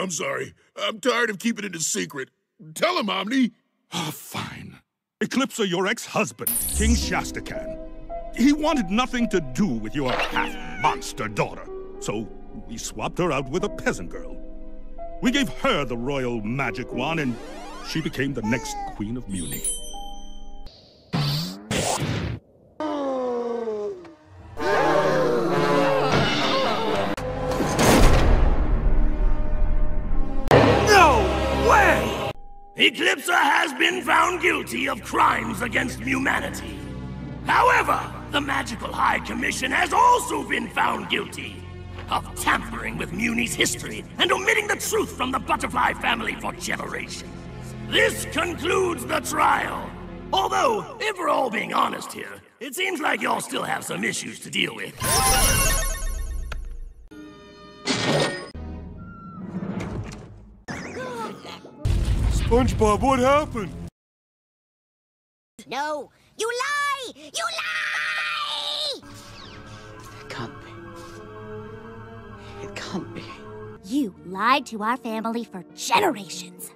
I'm sorry. I'm tired of keeping it a secret. Tell him, Omni. Ah, fine. Eclipsa, your ex-husband, King Shastacan. He wanted nothing to do with your half-monster daughter. So we swapped her out with a peasant girl. We gave her the royal magic wand, and she became the next Queen of Mewni. Eclipsa has been found guilty of crimes against humanity. However, the Magical High Commission has also been found guilty of tampering with Mewni's history and omitting the truth from the Butterfly family for generations. This concludes the trial. Although, if we're all being honest here, it seems like y'all still have some issues to deal with. SpongeBob, what happened? No, you lie! You lie! It can't be. It can't be. You lied to our family for generations.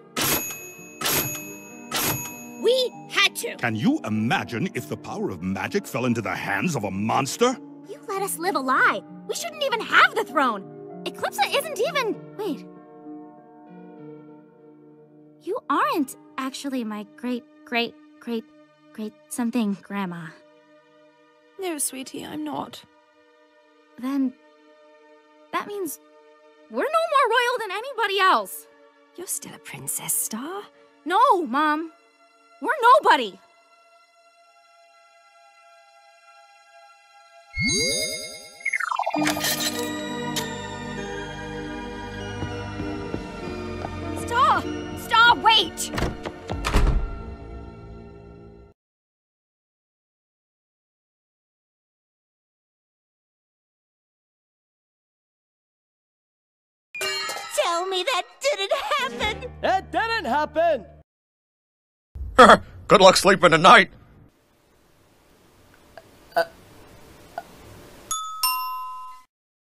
We had to. Can you imagine if the power of magic fell into the hands of a monster? You let us live a lie. We shouldn't even have the throne. Eclipsa isn't even. Wait. You aren't actually my great, great, great, great something grandma. No, sweetie, I'm not. Then. That means we're no more royal than anybody else. You're still a princess, Star. No, Mom. We're nobody. wait! Tell me that didn't happen. It didn't happen! Good luck sleeping tonight.